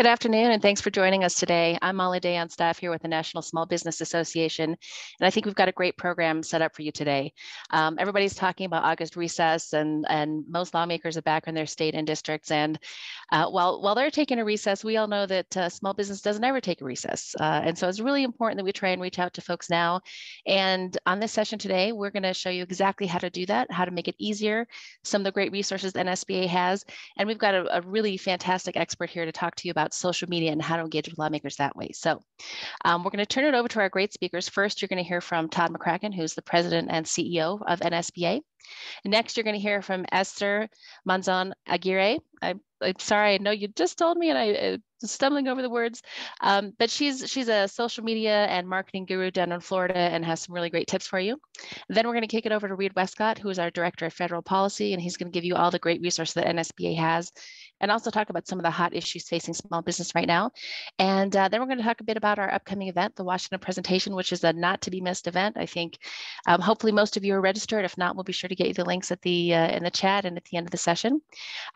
Good afternoon, and thanks for joining us today. I'm Molly Day on staff here with the National Small Business Association, and I think we've got a great program set up for you today. Um, everybody's talking about August recess, and, and most lawmakers are back in their state and districts. And uh, while, while they're taking a recess, we all know that uh, small business doesn't ever take a recess. Uh, and so it's really important that we try and reach out to folks now. And on this session today, we're going to show you exactly how to do that, how to make it easier, some of the great resources NSBA has. And we've got a, a really fantastic expert here to talk to you about about social media and how to engage with lawmakers that way. So um, we're going to turn it over to our great speakers. First, you're going to hear from Todd McCracken, who's the president and CEO of NSBA. Next, you're going to hear from Esther Monzon Aguirre. I, I'm sorry, I know you just told me and I uh, stumbling over the words, um, but she's she's a social media and marketing guru down in Florida and has some really great tips for you. Then we're going to kick it over to Reed Westcott, who is our director of federal policy, and he's going to give you all the great resources that NSBA has and also talk about some of the hot issues facing small business right now. And uh, then we're going to talk a bit about our upcoming event, the Washington presentation, which is a not to be missed event. I think um, hopefully most of you are registered. If not, we'll be sure to get you the links at the uh, in the chat and at the end of the session.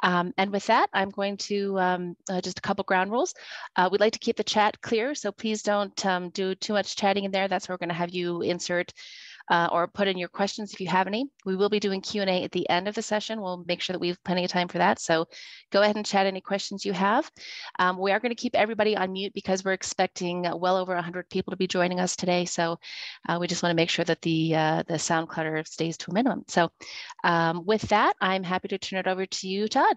Um, and with that, I'm going to um, uh, just a couple ground rules. Uh, we'd like to keep the chat clear, so please don't um, do too much chatting in there. That's where we're going to have you insert uh, or put in your questions if you have any. We will be doing Q&A at the end of the session. We'll make sure that we have plenty of time for that. So go ahead and chat any questions you have. Um, we are going to keep everybody on mute because we're expecting well over 100 people to be joining us today. So uh, we just want to make sure that the, uh, the sound clutter stays to a minimum. So um, with that, I'm happy to turn it over to you, Todd.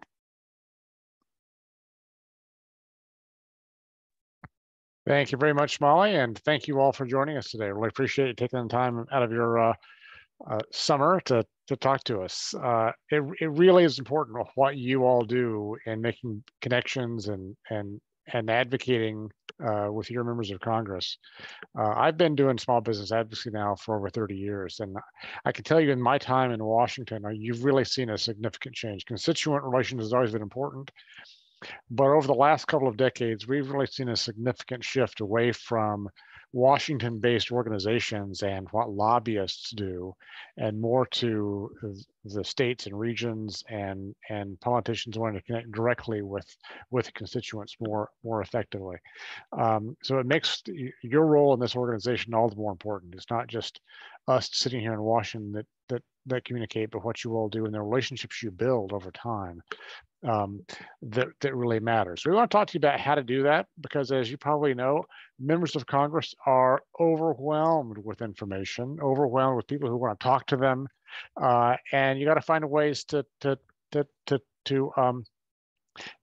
Thank you very much, Molly, and thank you all for joining us today. Really appreciate you taking the time out of your uh, uh, summer to to talk to us. Uh, it it really is important what you all do in making connections and and and advocating uh, with your members of Congress. Uh, I've been doing small business advocacy now for over 30 years, and I can tell you in my time in Washington, uh, you've really seen a significant change. Constituent relations has always been important, but over the last couple of decades, we've really seen a significant shift away from Washington based organizations and what lobbyists do, and more to the states and regions and, and politicians wanting to connect directly with, with constituents more, more effectively. Um, so it makes your role in this organization all the more important. It's not just us sitting here in Washington that, that, that communicate, but what you all do and the relationships you build over time um, that, that really matters. So we want to talk to you about how to do that because as you probably know, members of Congress are overwhelmed with information, overwhelmed with people who want to talk to them. Uh, and you got to find ways to, to, to, to, to um,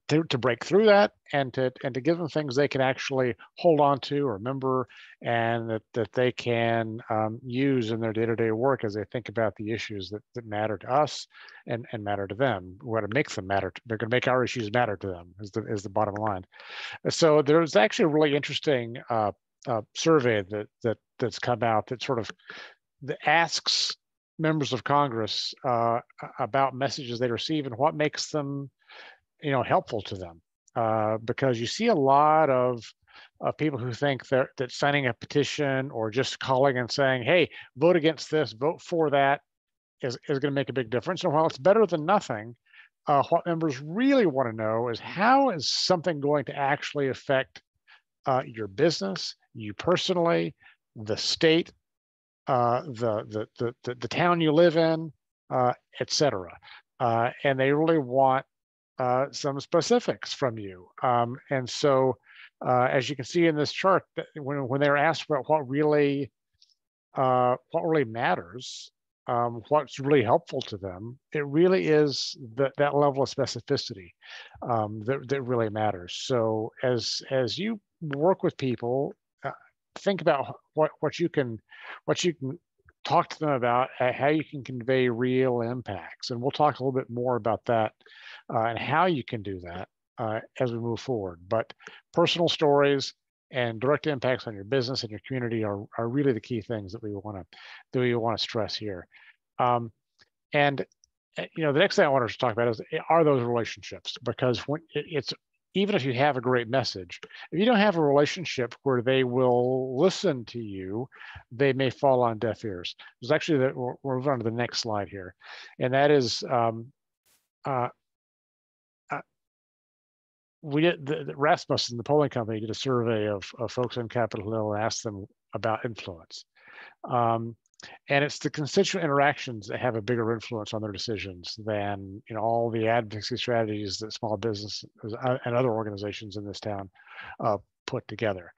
to, to break through that and to and to give them things they can actually hold on to or remember and that, that they can um, use in their day-to-day work as they think about the issues that, that matter to us and, and matter to them. What makes them matter to, they're going to make our issues matter to them is the, is the bottom line. So there's actually a really interesting uh, uh, survey that that that's come out that sort of that asks members of Congress uh, about messages they receive and what makes them you know helpful to them uh, because you see a lot of uh, people who think that, that signing a petition or just calling and saying, hey, vote against this, vote for that is, is going to make a big difference. And while it's better than nothing, uh, what members really want to know is how is something going to actually affect uh, your business, you personally, the state, uh, the, the, the, the, town you live in, uh. Uh, and they really want uh, some specifics from you. Um, and so, uh, as you can see in this chart, when, when they're asked about what really, uh, what really matters, um, what's really helpful to them, it really is that, that level of specificity um, that, that really matters. So as, as you work with people, uh, think about what, what you can, what you can talk to them about how you can convey real impacts. And we'll talk a little bit more about that uh, and how you can do that uh, as we move forward. But personal stories and direct impacts on your business and your community are, are really the key things that we want to that we want to stress here. Um, and eh, you know, the next thing I want to talk about is eh, are those relationships because when it's even if you have a great message, if you don't have a relationship where they will listen to you, they may fall on deaf ears. There's actually that we're, we'll move on to the next slide here, and that is um, uh, we did the, the Rasmussen, the polling company, did a survey of, of folks on Capitol Hill and asked them about influence. Um, and it's the constituent interactions that have a bigger influence on their decisions than you know all the advocacy strategies that small business uh, and other organizations in this town uh, put together.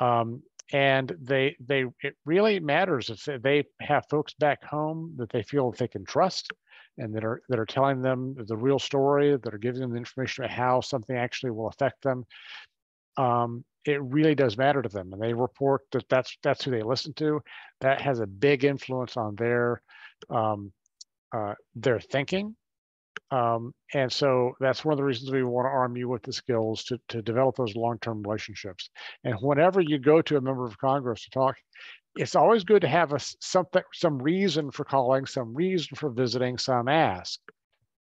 Um, and they they it really matters if they have folks back home that they feel that they can trust and that are that are telling them the real story that are giving them the information about how something actually will affect them um, it really does matter to them and they report that that's that's who they listen to that has a big influence on their um, uh, their thinking um, and so that's one of the reasons we want to arm you with the skills to, to develop those long-term relationships. And whenever you go to a member of Congress to talk, it's always good to have a something, some reason for calling, some reason for visiting, some ask.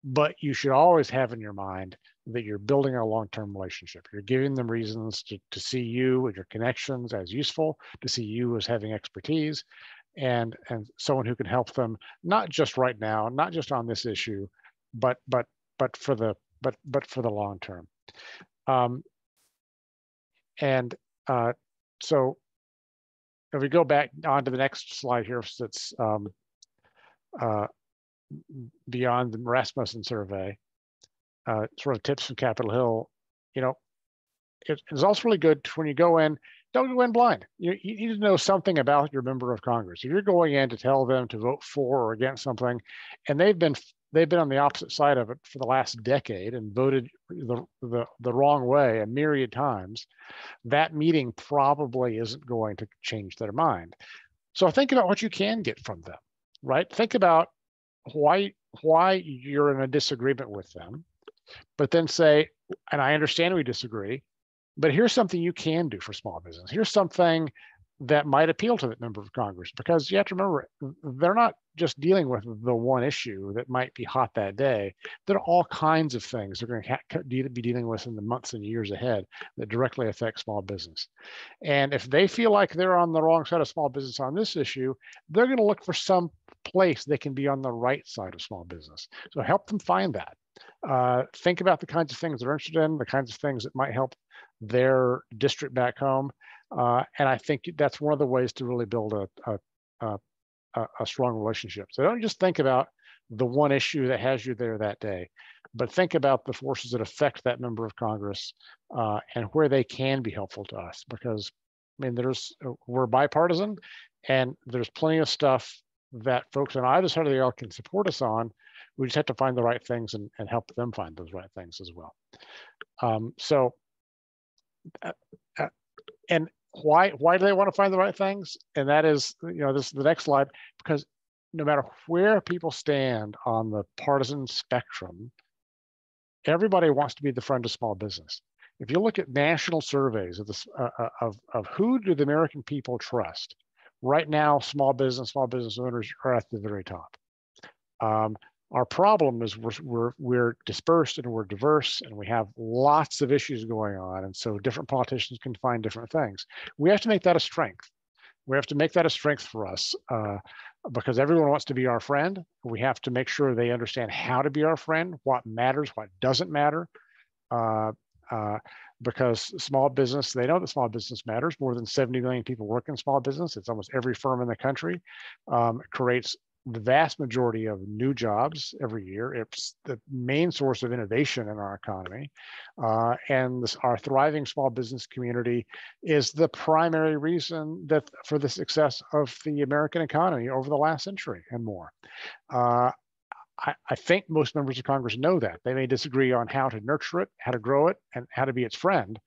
But you should always have in your mind that you're building a long-term relationship. You're giving them reasons to, to see you and your connections as useful, to see you as having expertise, and and someone who can help them not just right now, not just on this issue, but but but for the but but for the long term. Um, and uh, so if we go back on to the next slide here, that's um, uh, beyond the Rasmussen survey, uh, sort of tips from Capitol Hill, you know, it, it's also really good when you go in, don't go in blind. You, you, need to know something about your member of Congress. If you're going in to tell them to vote for or against something, and they've been they've been on the opposite side of it for the last decade and voted the, the, the wrong way a myriad times, that meeting probably isn't going to change their mind. So think about what you can get from them, right? Think about why why you're in a disagreement with them, but then say, and I understand we disagree, but here's something you can do for small business. Here's something that might appeal to that member of Congress because you have to remember they're not just dealing with the one issue that might be hot that day. There are all kinds of things they're going to be dealing with in the months and years ahead that directly affect small business. And if they feel like they're on the wrong side of small business on this issue, they're going to look for some place they can be on the right side of small business. So help them find that. Uh, think about the kinds of things they're interested in, the kinds of things that might help their district back home. Uh, and I think that's one of the ways to really build a, a, a, a, strong relationship. So don't just think about the one issue that has you there that day, but think about the forces that affect that member of Congress uh, and where they can be helpful to us. Because I mean, there's we're bipartisan, and there's plenty of stuff that folks on either side of the aisle can support us on. We just have to find the right things and, and help them find those right things as well. Um, so, uh, uh, and why why do they want to find the right things? And that is, you know, this is the next slide because no matter where people stand on the partisan spectrum, everybody wants to be the friend of small business. If you look at national surveys of uh, uh of of who do the American people trust, right now, small business, small business owners are at the very top. Um, our problem is we're, we're, we're dispersed and we're diverse and we have lots of issues going on. And so different politicians can find different things. We have to make that a strength. We have to make that a strength for us uh, because everyone wants to be our friend. We have to make sure they understand how to be our friend, what matters, what doesn't matter. Uh, uh, because small business, they know that small business matters. More than 70 million people work in small business. It's almost every firm in the country. Um, creates the vast majority of new jobs every year. It's the main source of innovation in our economy. Uh, and this, our thriving small business community is the primary reason that for the success of the American economy over the last century and more. Uh, I, I think most members of Congress know that. They may disagree on how to nurture it, how to grow it, and how to be its friend,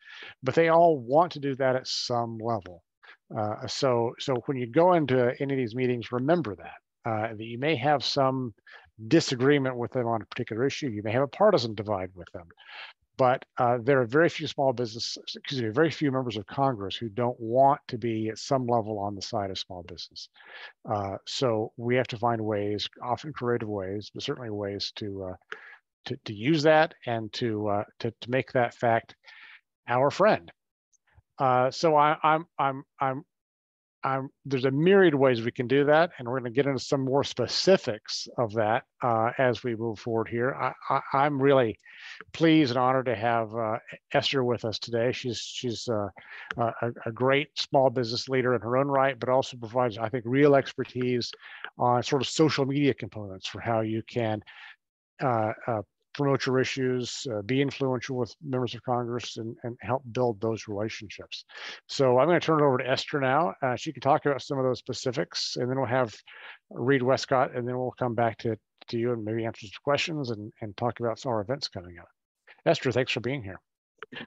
but they all want to do that at some level. Uh, so, so when you go into any of these meetings, remember that uh, that you may have some disagreement with them on a particular issue. You may have a partisan divide with them, but uh, there are very few small business, excuse me, very few members of Congress who don't want to be at some level on the side of small business. Uh, so we have to find ways, often creative ways, but certainly ways to uh, to, to use that and to, uh, to to make that fact our friend. Uh, so I, I'm I'm I'm I'm, there's a myriad ways we can do that, and we're going to get into some more specifics of that uh, as we move forward here. I, am really pleased and honored to have uh, Esther with us today. She's she's uh, a, a, great small business leader in her own right, but also provides, I think, real expertise on sort of social media components for how you can uh, uh, promote your issues, uh, be influential with members of Congress, and, and help build those relationships. So I'm going to turn it over to Esther now. Uh, she can talk about some of those specifics, and then we'll have Reed Westcott, and then we'll come back to, to you and maybe answer some questions and, and talk about some of our events coming up. Esther, thanks for being here.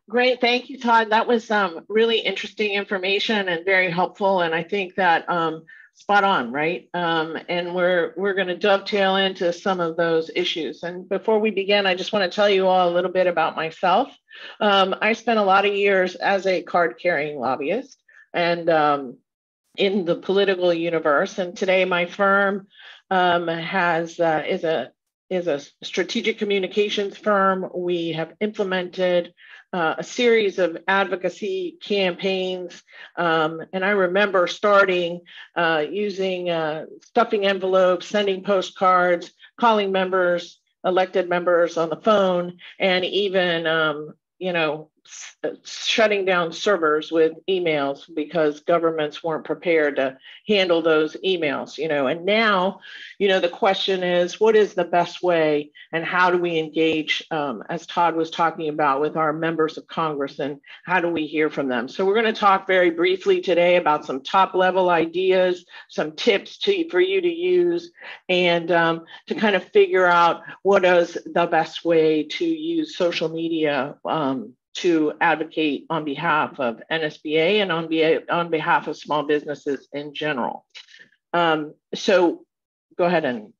Great, thank you, Todd. That was um, really interesting information and very helpful. And I think that um, spot on, right? Um, and we're we're going to dovetail into some of those issues. And before we begin, I just want to tell you all a little bit about myself. Um, I spent a lot of years as a card-carrying lobbyist and um, in the political universe. And today, my firm um, has uh, is a is a strategic communications firm. We have implemented uh, a series of advocacy campaigns. Um, and I remember starting uh, using uh, stuffing envelopes, sending postcards, calling members, elected members on the phone, and even, um, you know, shutting down servers with emails because governments weren't prepared to handle those emails you know? And now you know the question is what is the best way and how do we engage um, as todd was talking about with our members of congress and how do we hear from them? So we're going to talk very briefly today about some top level ideas some tips to, for you to use and um, to kind of figure out what is the best way to use social media um, to advocate on behalf of NSBA and on, be, on behalf of small businesses in general. Um, so go ahead and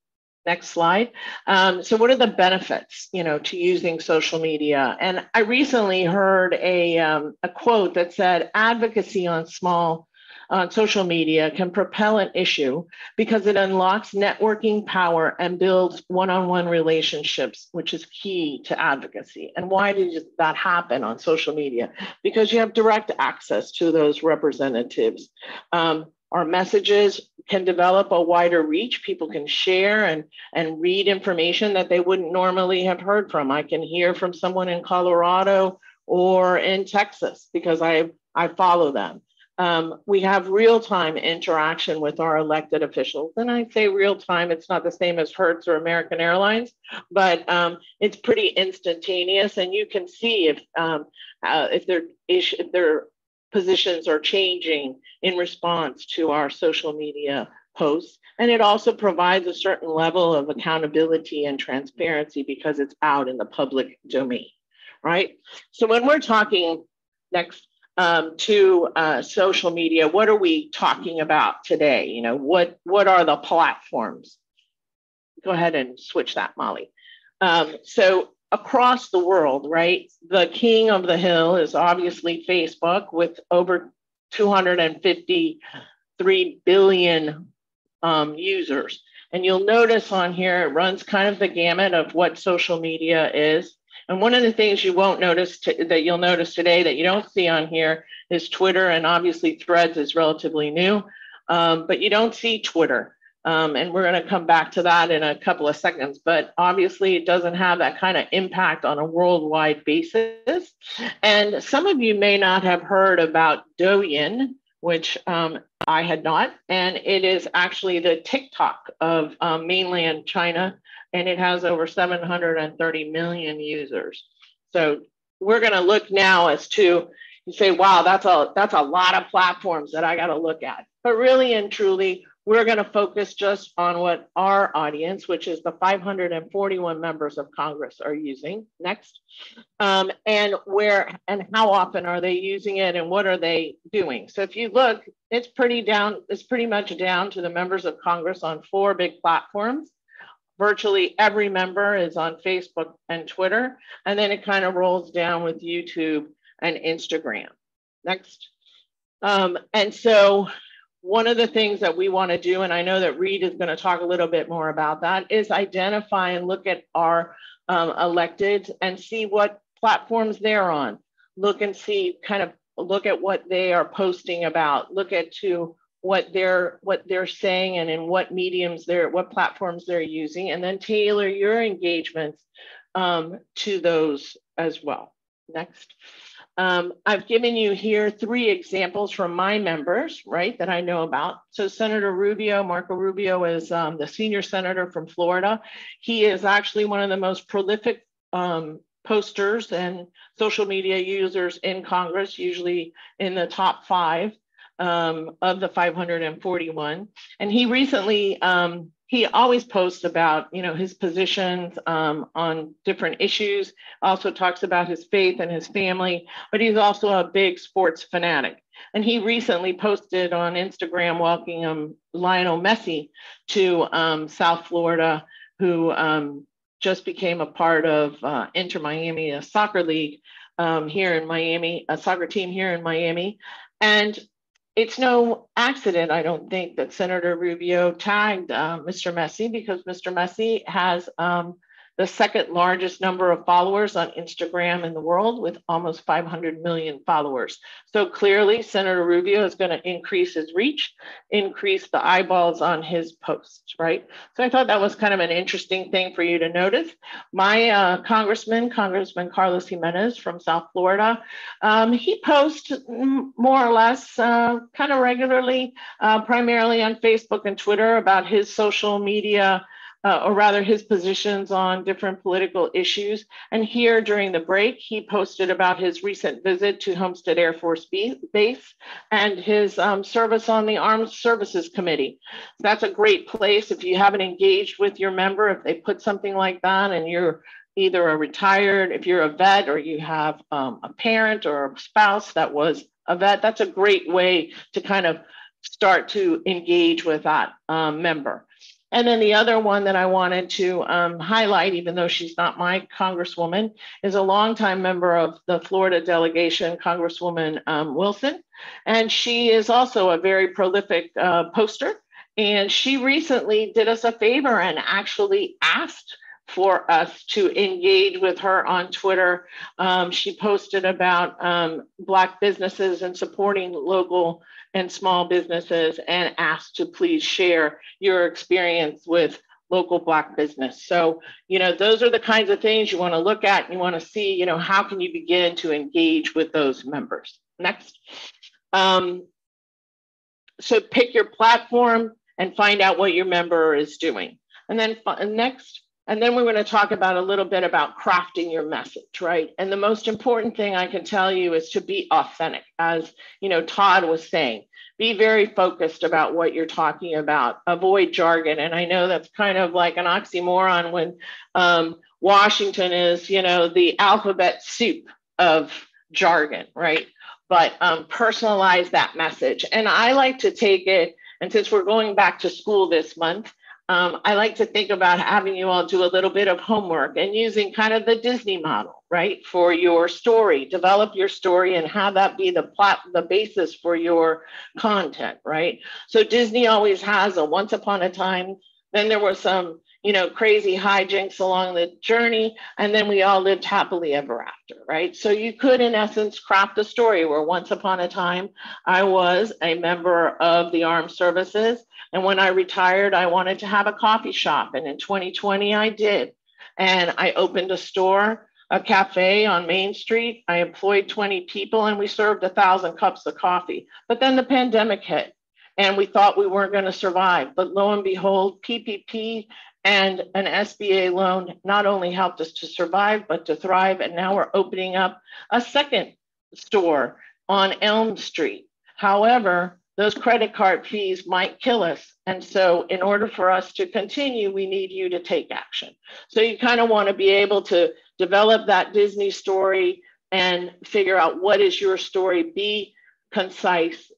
next slide. Um, so what are the benefits, you know, to using social media? And I recently heard a, um, a quote that said advocacy on small on social media can propel an issue because it unlocks networking power and builds one on one relationships, which is key to advocacy. And why did that happen on social media? Because you have direct access to those representatives. Um, our messages can develop a wider reach. People can share and, and read information that they wouldn't normally have heard from. I can hear from someone in Colorado or in Texas because I, I follow them. Um, we have real time interaction with our elected officials. And I say real time, it's not the same as Hertz or American Airlines, but um, it's pretty instantaneous. And you can see if, um, uh, if, their, if their positions are changing in response to our social media posts. And it also provides a certain level of accountability and transparency because it's out in the public domain, right? So when we're talking next um, to uh, social media, what are we talking about today? You know, what what are the platforms? Go ahead and switch that, Molly. Um, so across the world, right, the king of the hill is obviously Facebook with over 253 billion um, users. And you'll notice on here, it runs kind of the gamut of what social media is. And one of the things you won't notice to, that you'll notice today that you don't see on here is Twitter, and obviously Threads is relatively new, um, but you don't see Twitter. Um, and we're going to come back to that in a couple of seconds. But obviously, it doesn't have that kind of impact on a worldwide basis. And some of you may not have heard about Douyin, which um, I had not. And it is actually the TikTok of um, mainland China and it has over 730 million users. So we're going to look now as to you say, wow, that's a that's a lot of platforms that I got to look at. But really and truly, we're going to focus just on what our audience, which is the 541 members of Congress, are using. Next, um, and where and how often are they using it, and what are they doing? So if you look, it's pretty down. It's pretty much down to the members of Congress on four big platforms virtually every member is on Facebook and Twitter. And then it kind of rolls down with YouTube and Instagram. Next. Um, and so one of the things that we want to do, and I know that Reed is going to talk a little bit more about that, is identify and look at our um, electeds and see what platforms they're on. Look and see, kind of look at what they are posting about. Look at to what they're what they're saying and in what mediums they're what platforms they're using and then tailor your engagements um, to those as well next um, I've given you here three examples from my members, right, that I know about. So Senator Rubio, Marco Rubio is um, the senior senator from Florida. He is actually one of the most prolific um, posters and social media users in Congress, usually in the top five um, of the 541. And he recently um, he always posts about you know his positions um, on different issues also talks about his faith and his family but he's also a big sports fanatic and he recently posted on instagram welcoming lionel messi to um, south florida who um, just became a part of uh, inter miami a soccer league um, here in miami a soccer team here in miami and it's no accident, I don't think, that Senator Rubio tagged uh, Mr. Messi because Mr. Messi has um, the second largest number of followers on Instagram in the world with almost 500 million followers. So clearly, Senator Rubio is going to increase his reach, increase the eyeballs on his posts, right? So I thought that was kind of an interesting thing for you to notice. My uh, congressman, Congressman Carlos Gimenez from South Florida, um, he posts more or less uh, kind of regularly, uh, primarily on Facebook and Twitter about his social media uh, or rather his positions on different political issues. And here during the break, he posted about his recent visit to Homestead Air Force Base and his um, service on the Armed Services Committee. That's a great place if you haven't engaged with your member, if they put something like that and you're either a retired, if you're a vet or you have um, a parent or a spouse that was a vet, that's a great way to kind of start to engage with that um, member. And then the other one that I wanted to um, highlight, even though she's not my congresswoman, is a longtime member of the Florida delegation, Congresswoman um, Wilson. And she is also a very prolific uh, poster. And she recently did us a favor and actually asked for us to engage with her on Twitter. Um, she posted about um, Black businesses and supporting local and small businesses and asked to please share your experience with local black business. So you know those are the kinds of things you want to look at. You want to see you know how can you begin to engage with those members? Next. Um, so pick your platform and find out what your member is doing. And then next and then we're going to talk about a little bit about crafting your message, right? And the most important thing I can tell you is to be authentic. As you know, Todd was saying, be very focused about what you're talking about. Avoid jargon. And I know that's kind of like an oxymoron when um, Washington is, you know, the alphabet soup of jargon, right? But um, personalize that message. And I like to take it, and since we're going back to school this month, um, I like to think about having you all do a little bit of homework and using kind of the Disney model, right, for your story. Develop your story and have that be the plot, the basis for your content, right? So Disney always has a once upon a time. Then there were some, you know, crazy hijinks along the journey, and then we all lived happily ever after, right? So you could, in essence, craft a story where once upon a time I was a member of the armed services and when I retired, I wanted to have a coffee shop. And in 2020, I did. And I opened a store, a cafe on Main Street. I employed 20 people and we served a thousand cups of coffee. But then the pandemic hit and we thought we weren't going to survive. But lo and behold, PPP and an SBA loan not only helped us to survive, but to thrive. And now we're opening up a second store on Elm Street. However, those credit card fees might kill us. And so, in order for us to continue, we need you to take action. So, you kind of want to be able to develop that Disney story and figure out what is your story, be concise,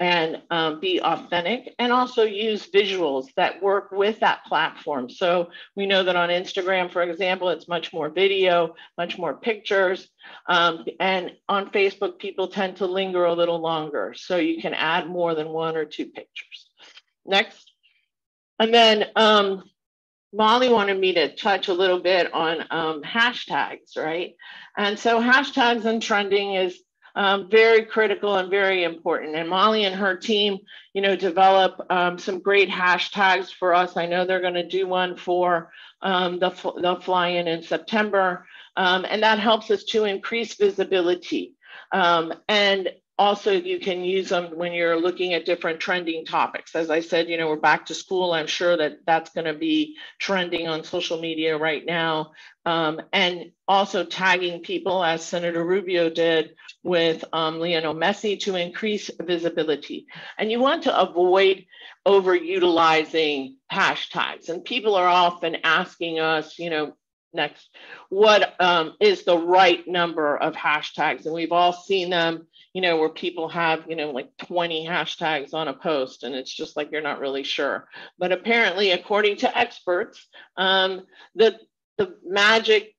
and um, be authentic and also use visuals that work with that platform. So we know that on Instagram, for example, it's much more video, much more pictures. Um, and on Facebook, people tend to linger a little longer. So you can add more than one or two pictures. Next. And then um, Molly wanted me to touch a little bit on um, hashtags, right? And so hashtags and trending is Um, very critical and very important. And Molly and her team, you know, develop um, some great hashtags for us. I know they're going to do one for um, the, the fly-in in September. Um, and that helps us to increase visibility. Um, and also you can use them when you're looking at different trending topics. As i said you know we're back to school. I'm sure that that's going to be trending on social media right now. Um, and also tagging people as senator rubio did with um, lionel messi to increase visibility. And you want to avoid overutilizing hashtags. And people are often asking us you know next what um, is the right number of hashtags? And we've all seen them you know, where people have, you know, like 20 hashtags on a post and it's just like you're not really sure. But apparently, according to experts, um, the, the magic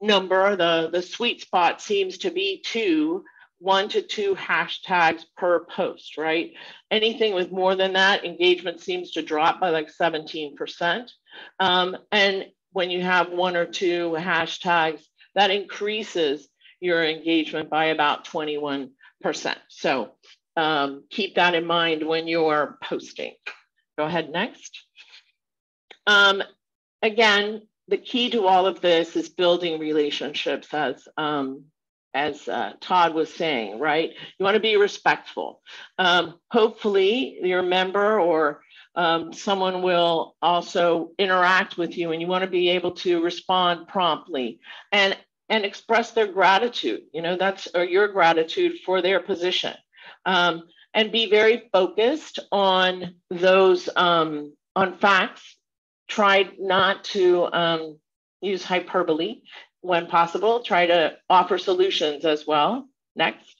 number, the, the sweet spot seems to be two, one to two hashtags per post, right? Anything with more than that, engagement seems to drop by like 17%. Um, and when you have one or two hashtags, that increases your engagement by about 21 percent. So um, keep that in mind when you're posting. Go ahead next. Um, again, the key to all of this is building relationships as um, as uh, Todd was saying, right? You want to be respectful. Um, hopefully, your member or um, someone will also interact with you, and you want to be able to respond promptly. And and express their gratitude. You know, that's or your gratitude for their position. Um, and be very focused on those um, on facts. Try not to um, use hyperbole when possible. Try to offer solutions as well. Next.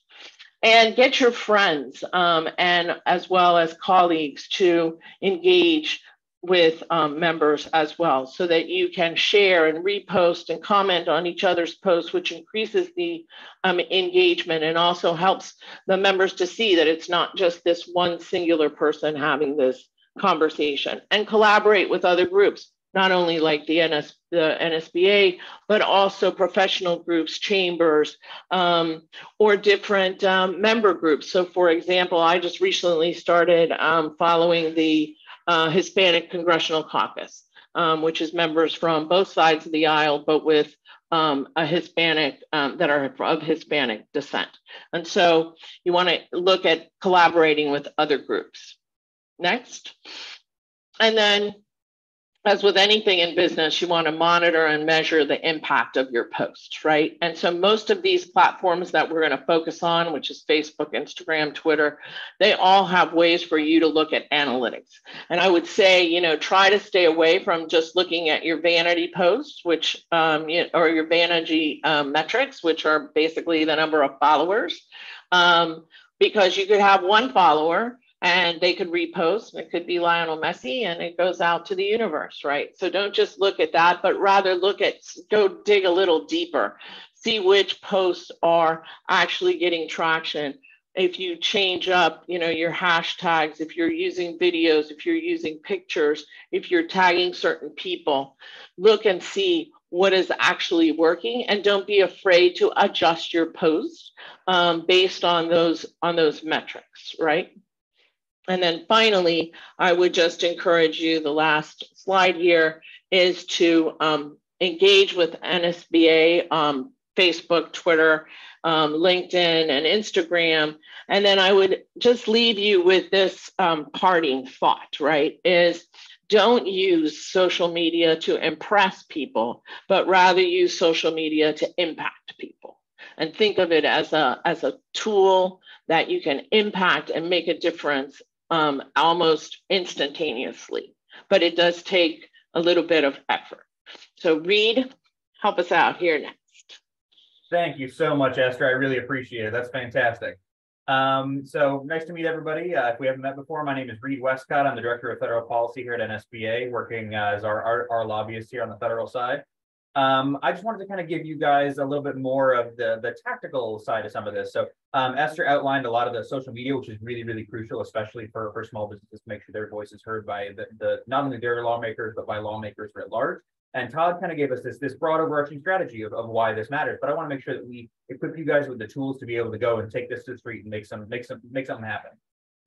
And get your friends um, and as well as colleagues to engage with um, members as well so that you can share and repost and comment on each other's posts, which increases the um, engagement and also helps the members to see that it's not just this one singular person having this conversation and collaborate with other groups not only like the, NS, the NSBA, but also professional groups, chambers, um, or different um, member groups. So, for example, I just recently started um, following the uh, Hispanic Congressional Caucus, um, which is members from both sides of the aisle, but with um, a Hispanic um, that are of Hispanic descent. And so you want to look at collaborating with other groups. Next. And then as with anything in business, you want to monitor and measure the impact of your posts, right? And so most of these platforms that we're going to focus on, which is Facebook, Instagram, Twitter, they all have ways for you to look at analytics. And I would say, you know, try to stay away from just looking at your vanity posts, which, um, or your vanity um, metrics, which are basically the number of followers, um, because you could have one follower and they could repost. and It could be Lionel Messi and it goes out to the universe, right? So don't just look at that, but rather look at, go dig a little deeper, see which posts are actually getting traction. If you change up, you know, your hashtags, if you're using videos, if you're using pictures, if you're tagging certain people, look and see what is actually working and don't be afraid to adjust your posts um, based on those on those metrics right and then finally, I would just encourage you, the last slide here is to um, engage with NSBA, um, Facebook, Twitter, um, LinkedIn, and Instagram. And then I would just leave you with this um, parting thought, right? Is don't use social media to impress people, but rather use social media to impact people. And think of it as a, as a tool that you can impact and make a difference um, almost instantaneously, but it does take a little bit of effort. So Reed, help us out here next. Thank you so much, Esther. I really appreciate it. That's fantastic. Um, so nice to meet everybody. Uh, if we haven't met before, my name is Reed Westcott. I'm the Director of Federal Policy here at NSBA, working uh, as our, our, our lobbyist here on the federal side. Um, I just wanted to kind of give you guys a little bit more of the, the tactical side of some of this. So um, Esther outlined a lot of the social media, which is really, really crucial, especially for, for small businesses to make sure their voice is heard by the, the not only their lawmakers, but by lawmakers at large. And Todd kind of gave us this, this broad overarching strategy of, of why this matters. But I want to make sure that we equip you guys with the tools to be able to go and take this to the street and make some make some make something happen.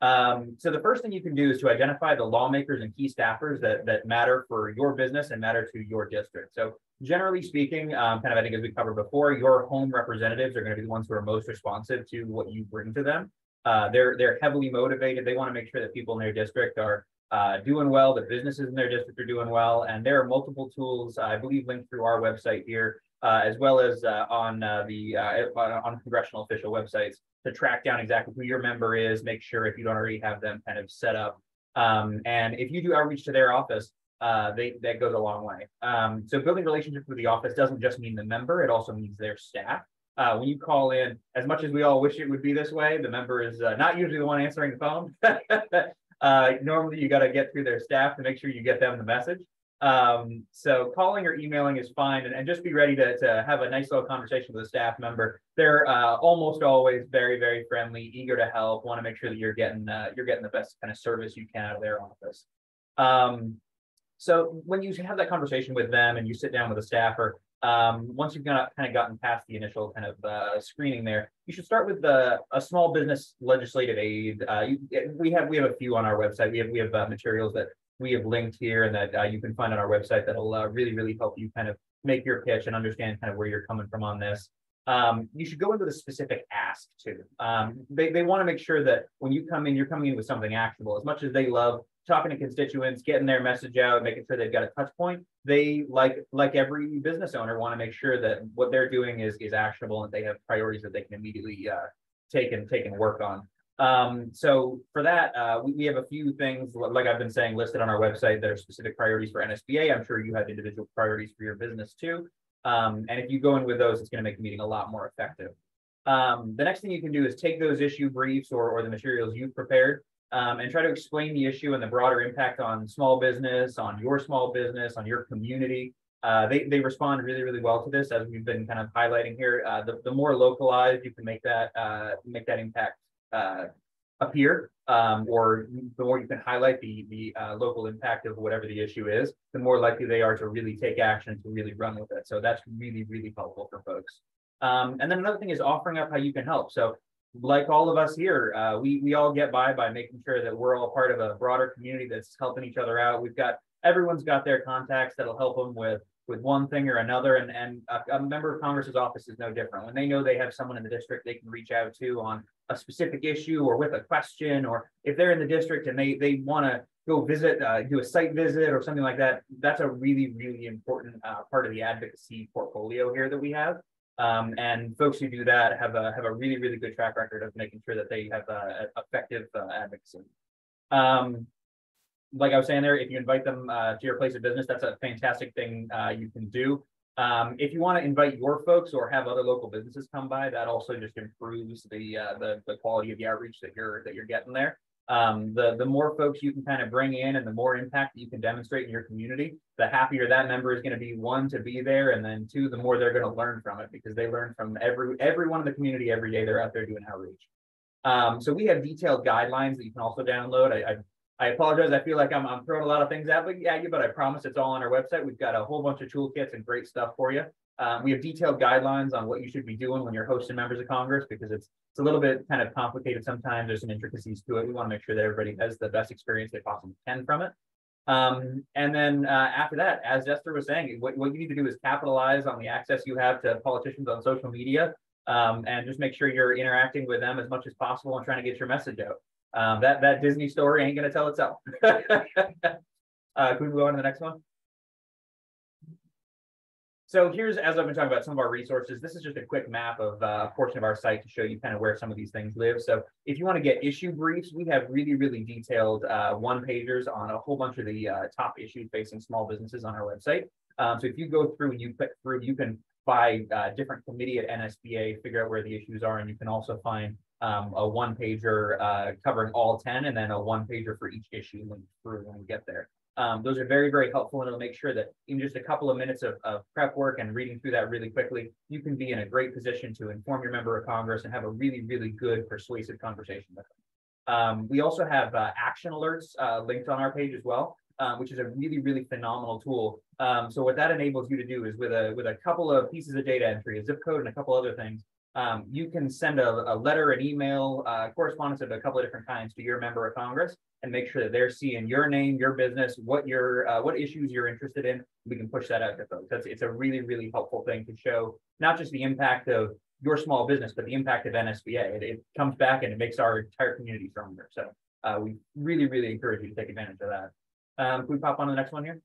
Um, so the first thing you can do is to identify the lawmakers and key staffers that that matter for your business and matter to your district. So generally speaking, um, kind of I think as we covered before, your home representatives are going to be the ones who are most responsive to what you bring to them. Uh, they're they're heavily motivated. They want to make sure that people in their district are uh, doing well, the businesses in their district are doing well, and there are multiple tools, I believe, linked through our website here, uh, as well as uh, on uh, the uh, on congressional official websites to track down exactly who your member is, make sure if you don't already have them kind of set up. Um, and if you do outreach to their office, uh, they that goes a long way. Um, so building relationships with the office doesn't just mean the member; it also means their staff. Uh, when you call in, as much as we all wish it would be this way, the member is uh, not usually the one answering the phone. Uh, normally, you got to get through their staff to make sure you get them the message. Um, so calling or emailing is fine, and, and just be ready to, to have a nice little conversation with a staff member. They're uh, almost always very, very friendly, eager to help. Want to make sure that you're getting uh, you're getting the best kind of service you can out of their office. Um, so when you have that conversation with them and you sit down with a staffer, um, once you've got, kind of gotten past the initial kind of uh, screening there, you should start with the, a small business legislative aid. Uh, you, we have we have a few on our website. We have we have uh, materials that we have linked here and that uh, you can find on our website that'll uh, really really help you kind of make your pitch and understand kind of where you're coming from on this. Um, you should go into the specific ask too. Um, they they want to make sure that when you come in, you're coming in with something actionable. As much as they love talking to constituents, getting their message out, making sure they've got a touch point. They like like every business owner want to make sure that what they're doing is is actionable and they have priorities that they can immediately uh, take and take and work on. Um, so for that, uh, we, we have a few things, like I've been saying, listed on our website that are specific priorities for NSBA. I'm sure you have individual priorities for your business too. Um, and if you go in with those, it's going to make the meeting a lot more effective. Um, the next thing you can do is take those issue briefs or, or the materials you've prepared um, and try to explain the issue and the broader impact on small business, on your small business, on your community. Uh, they, they respond really, really well to this, as we've been kind of highlighting here. Uh, the, the more localized you can make that uh, make that impact uh, appear, um, or the more you can highlight the the uh, local impact of whatever the issue is, the more likely they are to really take action to really run with it. So that's really, really helpful for folks. Um, and then another thing is offering up how you can help. So like all of us here, uh, we we all get by by making sure that we're all part of a broader community that's helping each other out. We've got everyone's got their contacts that'll help them with with one thing or another, and and a, a, member of Congress's office is no different. When they know they have someone in the district they can reach out to on a specific issue or with a question, or if they're in the district and they they want to go visit, uh, do a site visit or something like that, that's a really really important uh, part of the advocacy portfolio here that we have. Um, and folks who do that have a have a really really good track record of making sure that they have uh, effective advocacy. Um, like I was saying there, if you invite them uh, to your place of business, that's a fantastic thing uh, you can do. Um, if you want to invite your folks or have other local businesses come by, that also just improves the uh, the the quality of the outreach that you're that you're getting there um, the, the more folks you can kind of bring in and the more impact that you can demonstrate in your community, the happier that member is going to be one to be there. And then two, the more they're going to learn from it because they learn from every, everyone in the community every day they're out there doing outreach. Um, so we have detailed guidelines that you can also download. I, I, I apologize. I feel like I'm, I'm throwing a lot of things at you, but I promise it's all on our website. We've got a whole bunch of toolkits and great stuff for you. Um, we have detailed guidelines on what you should be doing when you're hosting members of Congress because it's it's a little bit kind of complicated sometimes. There's some intricacies to it. We want to make sure that everybody has the best experience they possibly can from it. Um, and then uh, after that, as Esther was saying, what, what you need to do is capitalize on the access you have to politicians on social media um, and just make sure you're interacting with them as much as possible and trying to get your message out. Um, that, that Disney story ain't to tell itself. uh, can we go on to the next one? So here's, as I've been talking about some of our resources, this is just a quick map of uh, a portion of our site to show you kind of where some of these things live. So if you want to get issue briefs, we have really, really detailed uh, one pagers on a whole bunch of the uh, top issues facing small businesses on our website. Um, so if you go through and you click through, you can by uh, different committee at NSBA, figure out where the issues are, and you can also find um, a one pager uh, covering all 10 and then a one pager for each issue linked through when we get there. Um, those are very, very helpful and it'll make sure that in just a couple of minutes of, of, prep work and reading through that really quickly, you can be in a great position to inform your member of Congress and have a really, really good persuasive conversation with them. Um, we also have uh, action alerts uh, linked on our page as well. uh, which is a really, really phenomenal tool. Um, so what that enables you to do is with a with a couple of pieces of data entry, a zip code and a couple other things, um, you can send a, a letter, an email, uh, correspondence of a couple of different kinds to your member of Congress and make sure that they're seeing your name, your business, what your uh, what issues you're interested in. We can push that out to folks. That's it's a really, really helpful thing to show not just the impact of your small business, but the impact of NSBA. It, it comes back and it makes our entire community stronger. So uh, we really, really encourage you to take advantage of that. Um, can we pop on to the next one here?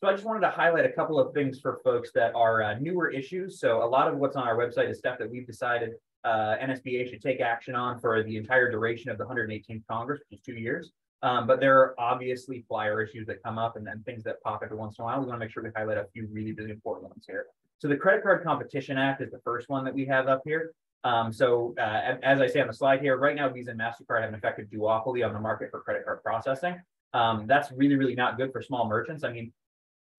So I just wanted to highlight a couple of things for folks that are uh, newer issues. So a lot of what's on our website is stuff that we've decided uh, NSBA should take action on for the entire duration of the 118th Congress, which is two years. Um, but there are obviously flyer issues that come up and then things that pop every once in a while. We want to make sure we highlight a few really, really important ones here. So the Credit Card Competition Act is the first one that we have up here. Um, so uh, as I say on the slide here, right now Visa and MasterCard have an effective duopoly on the market for credit card processing. Um, that's really, really not good for small merchants. I mean,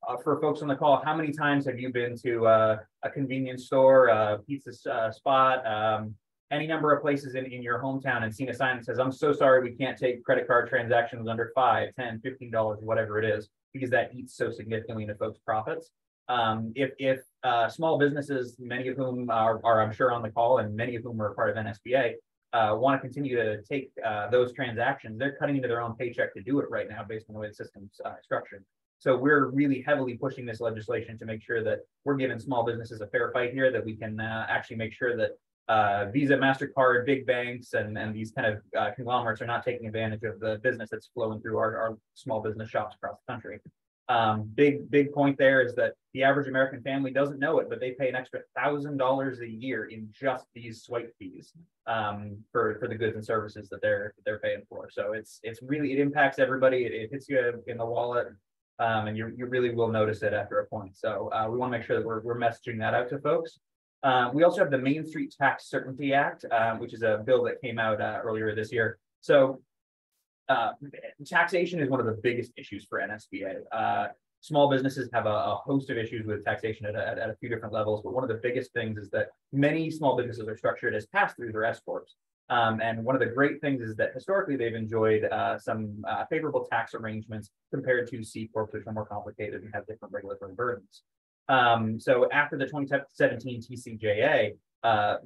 uh, for folks on the call, how many times have you been to uh, a convenience store, a pizza uh, spot, um, any number of places in, in your hometown and seen a sign that says, I'm so sorry, we can't take credit card transactions under five, 10, 15 dollars, whatever it is, because that eats so significantly into folks' profits. Um, if if uh, small businesses, many of whom are, are, I'm sure on the call and many of whom are part of NSBA, uh, want to continue to take uh, those transactions, they're cutting into their own paycheck to do it right now based on the way the system's uh, structured. So we're really heavily pushing this legislation to make sure that we're giving small businesses a fair fight here, that we can uh, actually make sure that uh, Visa, MasterCard, big banks, and, and these kind of uh, conglomerates are not taking advantage of the business that's flowing through our, our small business shops across the country. Um, big, big point there is that the average American family doesn't know it, but they pay an extra thousand dollars a year in just these swipe fees um, for, for the goods and services that they're they're paying for. So it's it's really it impacts everybody. It, it hits you in the wallet um, and you, you really will notice it after a point. So uh, we want to make sure that we're, we're messaging that out to folks. Uh, we also have the Main Street Tax Certainty Act, uh, which is a bill that came out uh, earlier this year. So uh, taxation is one of the biggest issues for NSBA. Uh, small businesses have a, a, host of issues with taxation at a, at a, few different levels, but one of the biggest things is that many small businesses are structured as pass-throughs or S corps. Um, and one of the great things is that historically they've enjoyed uh, some uh, favorable tax arrangements compared to C corps, which are more complicated and have different regulatory burdens. Um, so after the 2017 TCJA, uh,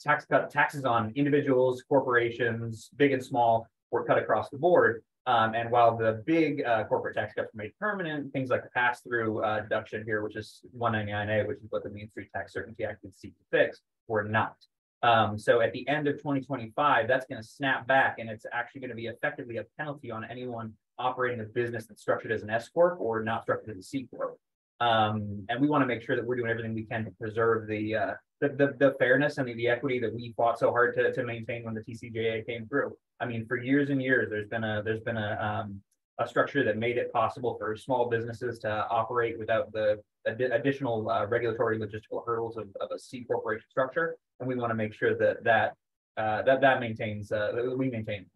tax cut taxes on individuals, corporations, big and small, were cut across the board. Um, and while the big uh, corporate tax cuts were made permanent, things like the pass-through uh, deduction here, which is 199A, which is what the Main Street Tax Certainty Act would seek to fix, were not. Um, so at the end of 2025, that's going to snap back and it's actually going to be effectively a penalty on anyone operating a business that's structured as an S Corp or not structured as a C Corp. Um, and we want to make sure that we're doing everything we can to preserve the uh, the, the, the, fairness and the, the, equity that we fought so hard to, to maintain when the TCJA came through. I mean, for years and years, there's been a there's been a um, a structure that made it possible for small businesses to operate without the ad additional uh, regulatory logistical hurdles of, of, a C corporation structure, and we want to make sure that that uh, that that maintains uh, that we maintain.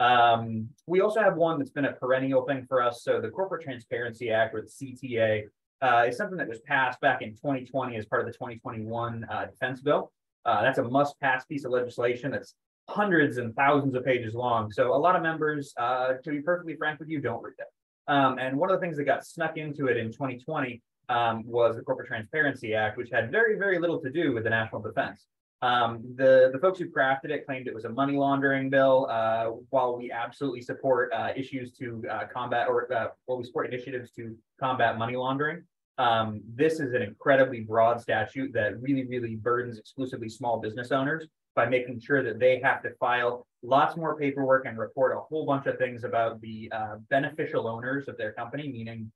Um, we also have one that's been a perennial thing for us. So the Corporate Transparency Act, or the CTA, uh, is something that was passed back in 2020 as part of the 2021 uh, defense bill. Uh, that's a must-pass piece of legislation that's hundreds and thousands of pages long. So a lot of members, uh, to be perfectly frank with you, don't read it. Um, and one of the things that got snuck into it in 2020 um, was the Corporate Transparency Act, which had very, very little to do with the national defense. Um, the, the folks who crafted it claimed it was a money laundering bill. Uh, while we absolutely support uh, issues to uh, combat or uh, while we support initiatives to combat money laundering, um, this is an incredibly broad statute that really, really burdens exclusively small business owners by making sure that they have to file lots more paperwork and report a whole bunch of things about the uh, beneficial owners of their company, meaning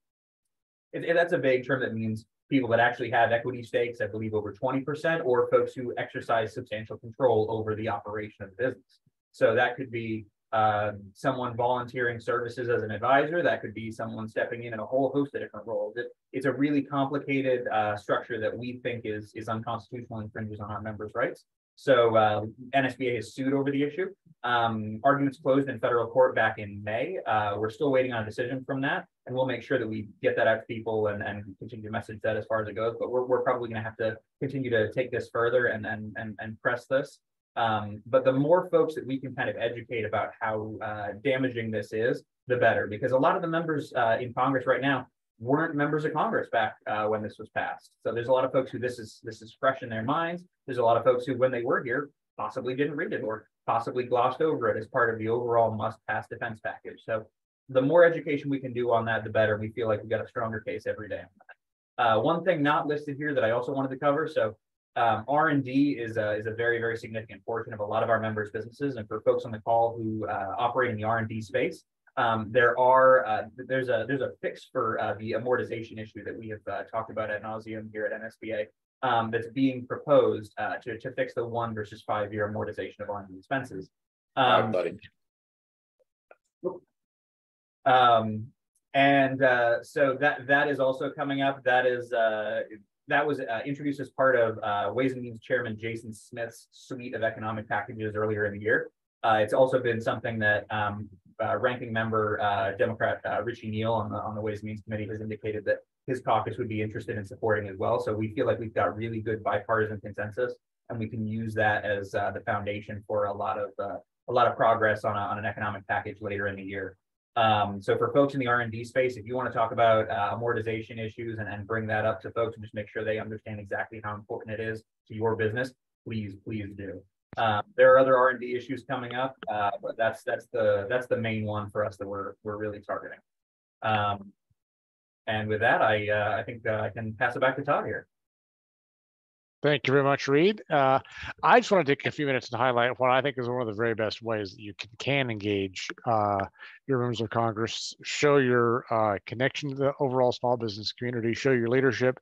it, that's a vague term that means people that actually have equity stakes, I believe over 20%, or folks who exercise substantial control over the operation of the business. So that could be uh, someone volunteering services as an advisor. That could be someone stepping in in a whole host of different roles. It, it's a really complicated uh, structure that we think is, is unconstitutional and infringes on our members' rights. So uh, NSBA has sued over the issue. Um, arguments closed in federal court back in May. Uh, we're still waiting on a decision from that, and we'll make sure that we get that out to people and, and continue to message that as far as it goes. But we're, we're probably going to have to continue to take this further and and and, and press this. Um, but the more folks that we can kind of educate about how uh, damaging this is, the better, because a lot of the members uh, in Congress right now weren't members of Congress back uh, when this was passed. So there's a lot of folks who this is this is fresh in their minds. There's a lot of folks who, when they were here, possibly didn't read it or possibly glossed over it as part of the overall must-pass defense package. So the more education we can do on that, the better. We feel like we've got a stronger case every day. Uh, one thing not listed here that I also wanted to cover. So um, R&D is a, is a very, very significant portion of a lot of our members' businesses. And for folks on the call who uh, operate in the R&D space, um, there are uh, there's a there's a fix for uh, the amortization issue that we have uh, talked about at nauseum here at NSBA um, that's being proposed uh, to, to fix the one versus five year amortization of R&D expenses. Um, um, and uh, so that that is also coming up. That is uh, that was uh, introduced as part of uh, Ways and Means Chairman Jason Smith's suite of economic packages earlier in the year. Uh, it's also been something that um, uh, ranking member Democrat Richie Neal on the on the Ways and Means Committee has indicated that his caucus would be interested in supporting as well. So we feel like we've got really good bipartisan consensus, and we can use that as the foundation for a lot of a lot of progress on, a, on an economic package later in the year. Um, so for folks in the R&D space, if you want to talk about uh, amortization issues and, and bring that up to folks and just make sure they understand exactly how important it is to your business, please, please do. Uh, there are other R&D issues coming up, uh, but that's that's the that's the main one for us that we're we're really targeting. Um, and with that, I uh, I think uh, I can pass it back to Todd here. Thank you very much, Reed. Uh, I just want to take a few minutes to highlight what I think is one of the very best ways that you can, can engage uh, your members of Congress, show your uh, connection to the overall small business community, show your leadership,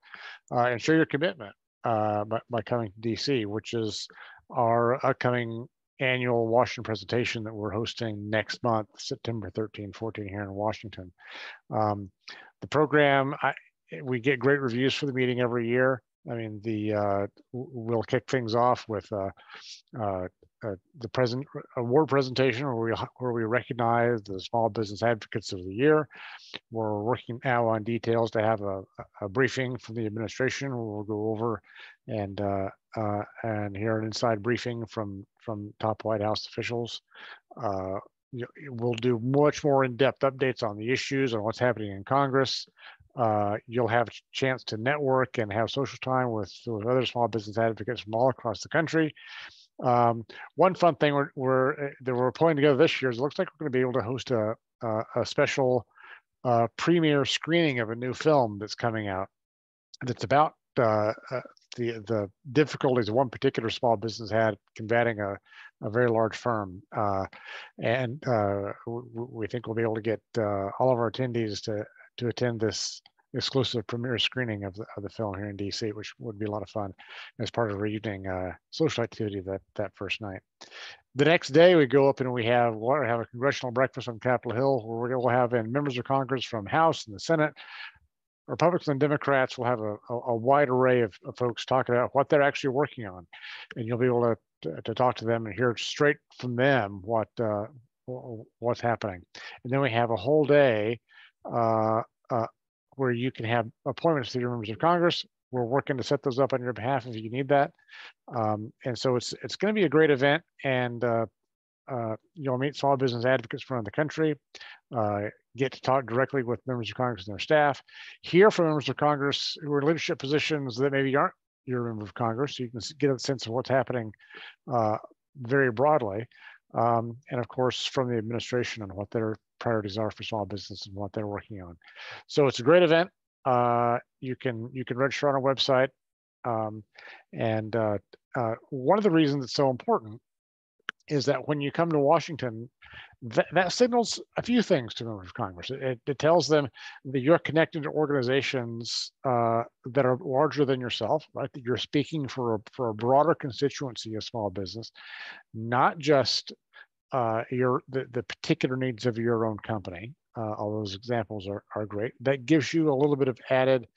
and show your commitment by, by, coming to DC, which is our upcoming annual Washington presentation that we're hosting next month, September 13, 14 here in Washington. Um, the program, I, we get great reviews for the meeting every year. I mean, the uh, we'll kick things off with uh, uh, uh the present award presentation where we where we recognize the small business advocates of the year. We're working now on details to have a, a briefing from the administration. Where we'll go over and uh, uh, and hear an inside briefing from from top White House officials. we'll do much more in-depth updates on the issues and what's happening in Congress. Uh, you'll have a chance to network and have social time with, with other small business advocates from all across the country. Um, one fun thing we're, we're, uh, that we're pulling together this year is it looks like we're going to be able to host a, a, a special uh, premiere screening of a new film that's coming out. That's about uh, uh, the the difficulties one particular small business had combating a, a very large firm, uh, and we think we'll be able to get all of our attendees to to attend this exclusive premiere screening of the, of the film here in DC, which would be a lot of fun as part of our evening uh, social activity that, that first night. The next day we go up and we have, we'll have a congressional breakfast on Capitol Hill where to have in members of Congress from House and the Senate, Republicans and Democrats will have a, a, a wide array of, of, folks talking about what they're actually working on. And you'll be able to, to, to talk to them and hear straight from them what uh, what's happening. And then we have a whole day uh, uh, where you can have appointments to your members of Congress. We're working to set those up on your behalf if you need that. Um, and so it's it's going to be a great event, and uh, uh, you'll meet small business advocates from around the country, uh, get to talk directly with members of Congress and their staff, hear from members of Congress who are in leadership positions that maybe aren't your member of Congress, so you can get a sense of what's happening uh, very broadly. Um, and of course, from the administration and what their priorities are for small business and what they're working on. So it's a great event. Uh, you can you can register on our website. Um, and uh, uh, one of the reasons it's so important is that when you come to Washington, that, that signals a few things to members of Congress. It, it tells them that you're connected to organizations uh, that are larger than yourself, right? That you're speaking for a, for a broader constituency of small business, not just uh, your the, the particular needs of your own company. Uh, all those examples are, are great. That gives you a little bit of added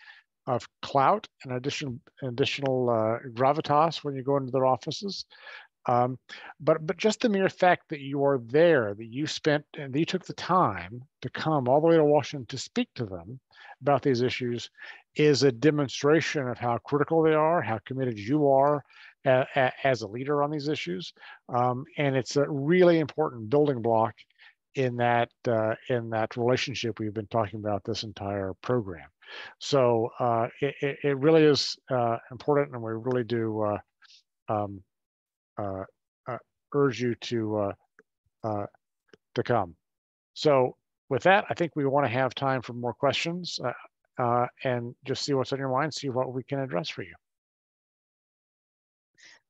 of clout and additional additional uh, gravitas when you go into their offices. Um, but but just the mere fact that you are there, that you spent and that you took the time to come all the way to Washington to speak to them about these issues, is a demonstration of how critical they are, how committed you are, as a leader on these issues. Um, and it's a really important building block in that uh, in that relationship we've been talking about this entire program. So uh, it, it really is uh, important, and we really do uh, um, urge you to to come. So with that, I think we want to have time for more questions and just see what's on your mind, see what we can address for you.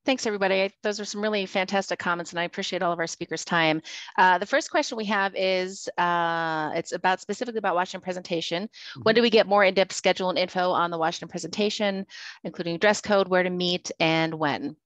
Thanks, everybody. Those are some really fantastic comments, and I appreciate all of our speakers' time. Uh, the first question we have is, uh, it's about specifically about Washington presentation. Mm -hmm. When do we get more in-depth schedule and info on the Washington presentation, including dress code, where to meet, and when?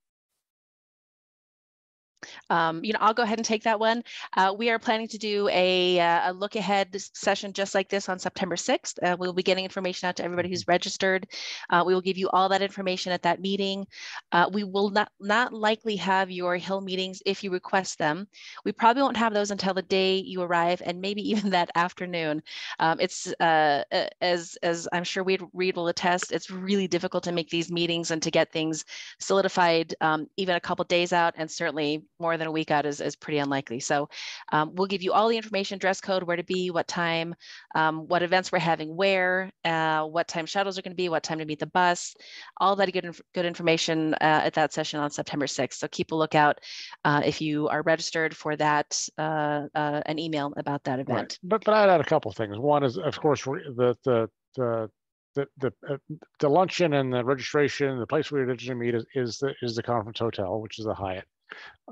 Um, you know, I'll go ahead and take that one. Uh, we are planning to do a, uh, a, look ahead session just like this on September 6th. Uh, we'll be getting information out to everybody who's mm-hmm. registered. Uh, we will give you all that information at that meeting. Uh, we will not, not likely have your Hill meetings if you request them. We probably won't have those until the day you arrive and maybe even that afternoon. Um, it's, uh, as, as I'm sure Reed, Reed will attest, it's really difficult to make these meetings and to get things solidified um, even a couple days out and certainly more than a week out is, is pretty unlikely. So um, we'll give you all the information, dress code, where to be, what time, um, what events we're having where, uh, what time shuttles are going to be, what time to meet the bus, all that good, good information uh, at that session on September 6th. So keep a lookout uh, if you are registered for that, uh, uh, an email about that event. Right. But, but I'd add a couple of things. One is, of course, the, the, the the the uh, the luncheon and the registration, the place where you're to meet is, is the is the conference hotel, which is the Hyatt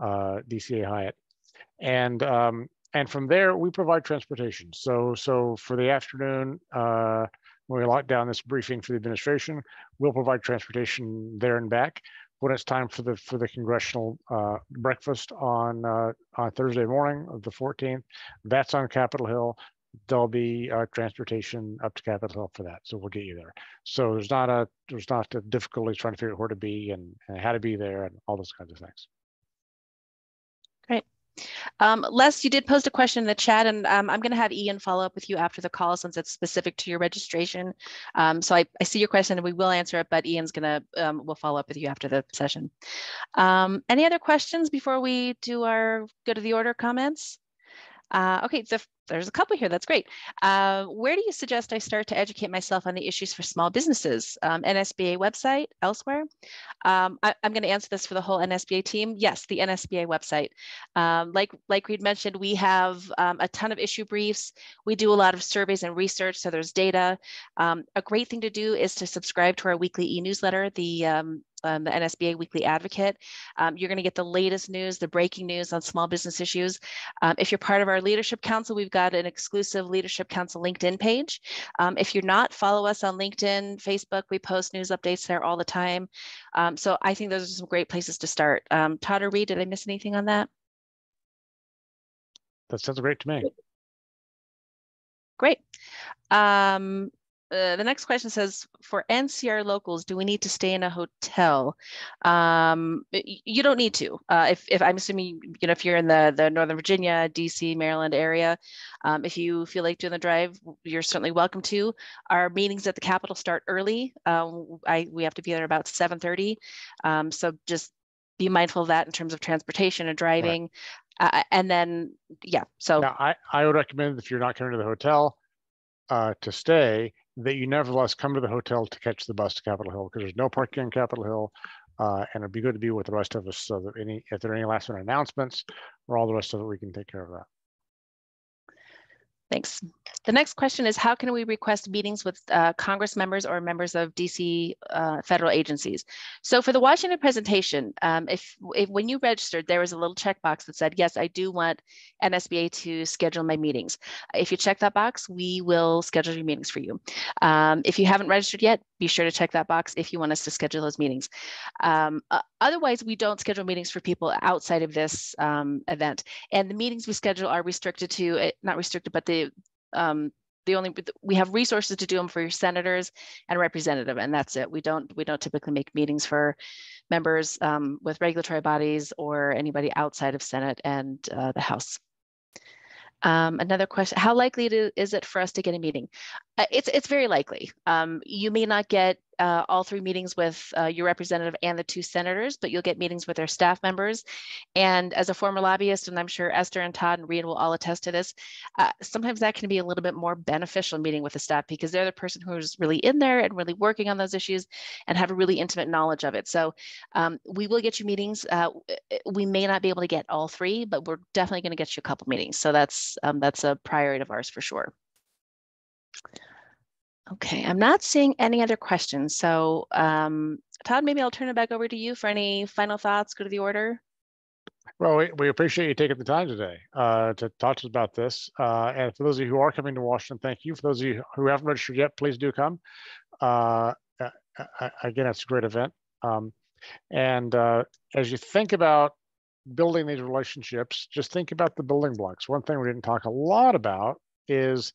uh, DCA Hyatt. And um, and from there we provide transportation. So so for the afternoon, uh, when we lock down this briefing for the administration, we'll provide transportation there and back. When it's time for the for the congressional uh, breakfast on uh, on Thursday morning of the 14th, that's on Capitol Hill. There'll be uh, transportation up to Capitol Hill for that, so we'll get you there. So there's not a there's not a difficulty trying to figure out where to be and, and how to be there and all those kinds of things. Um, Les, you did post a question in the chat, and um, I'm going to have Ian follow up with you after the call since it's specific to your registration. Um, so I, I, see your question, and we will answer it, but Ian's going to um, we'll follow up with you after the session. Um, any other questions before we do our go to the order comments? Uh, okay, so there's a couple here. That's great. Uh, where do you suggest I start to educate myself on the issues for small businesses? Um, NSBA website, elsewhere? Um, I, am going to answer this for the whole NSBA team. Yes, the NSBA website. Um, like, like Reed mentioned, we have um, a ton of issue briefs. We do a lot of surveys and research, so there's data. Um, a great thing to do is to subscribe to our weekly e-newsletter. The um, the NSBA Weekly Advocate. Um, you're going to get the latest news, the breaking news on small business issues. Um, if you're part of our Leadership Council, we've got an exclusive Leadership Council LinkedIn page. Um, if you're not, follow us on LinkedIn, Facebook. We post news updates there all the time. Um, so I think those are some great places to start. Um, Todd or Reed, did I miss anything on that? That sounds great to me. Great. Um, uh, the next question says, for NCR locals, do we need to stay in a hotel? Um, you don't need to. Uh, if, if I'm assuming, you know, if you're in the, the Northern Virginia, DC, Maryland area, um, if you feel like doing the drive, you're certainly welcome to. Our meetings at the Capitol start early. Um, I, we have to be there about 7.30. Um, so just be mindful of that in terms of transportation and driving. Right. Uh, and then, yeah, so. Now, I, I would recommend if you're not coming to the hotel uh, to stay, that you nevertheless come to the hotel to catch the bus to Capitol Hill because there's no parking on Capitol Hill. Uh, and it'd be good to be with the rest of us so that any if there are any last minute announcements or all the rest of it, we can take care of that. Thanks. The next question is how can we request meetings with uh, Congress members or members of DC uh, federal agencies? So for the Washington presentation, um, if, if, when you registered, there was a little checkbox that said, yes, I do want NSBA to schedule my meetings. If you check that box, we will schedule your meetings for you. Um, if you haven't registered yet, be sure to check that box if you want us to schedule those meetings. Um, uh, otherwise, we don't schedule meetings for people outside of this um, event. And the meetings we schedule are restricted to, eh, not restricted, but the um, the only we have resources to do them for your senators and representative, and that's it. We don't we don't typically make meetings for members um, with regulatory bodies or anybody outside of Senate and uh, the House. Um, another question, how likely to, is it for us to get a meeting? Uh, it's, it's very likely. Um, you may not get uh, all three meetings with uh, your representative and the two senators, but you'll get meetings with their staff members. And as a former lobbyist, and I'm sure Esther and Todd and Reed will all attest to this, uh, sometimes that can be a little bit more beneficial meeting with the staff because they're the person who's really in there and really working on those issues and have a really intimate knowledge of it. So um, we will get you meetings. Uh, we may not be able to get all three, but we're definitely going to get you a couple meetings. So that's um, that's a priority of ours for sure. Okay, I'm not seeing any other questions. So um, Todd, maybe I'll turn it back over to you for any final thoughts, go to the order. Well, we, we appreciate you taking the time today uh, to talk to us about this. Uh, and for those of you who are coming to Washington, thank you. For those of you who haven't registered yet, please do come. Uh, again, it's a great event. Um, and uh, as you think about building these relationships, just think about the building blocks. One thing we didn't talk a lot about is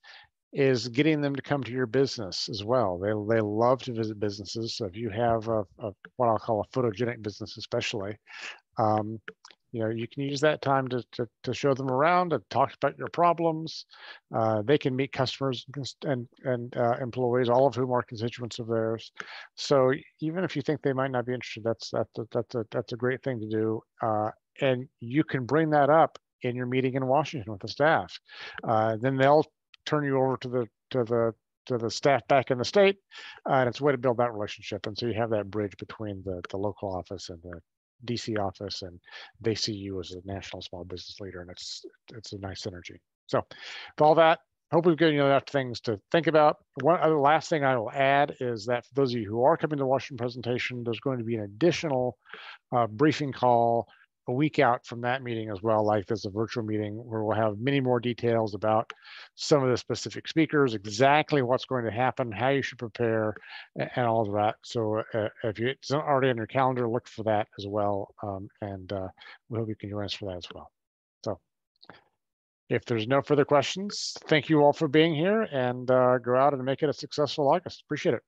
is getting them to come to your business as well. They, they love to visit businesses. So if you have a, a what I'll call a photogenic business, especially, um, you know, you can use that time to, to, to show them around and talk about your problems. Uh, they can meet customers and, and uh, employees, all of whom are constituents of theirs. So even if you think they might not be interested, that's, that's, a, that's, a, that's a great thing to do. Uh, and you can bring that up in your meeting in Washington with the staff. Uh, then they'll turn you over to the to the to the staff back in the state, uh, and it's a way to build that relationship. And so you have that bridge between the the local office and the DC office, and they see you as a national small business leader, and it's it's a nice synergy. So, with all that, hope we've given you enough things to think about. One other last thing I will add is that for those of you who are coming to the Washington presentation, there's going to be an additional uh, briefing call a week out from that meeting as well, like there's a virtual meeting where we'll have many more details about some of the specific speakers, exactly what's going to happen, how you should prepare, and all of that. So uh, if it's already on your calendar, look for that as well. Um, and uh, we hope you can join us for that as well. So if there's no further questions, thank you all for being here and uh, go out and make it a successful August. Appreciate it.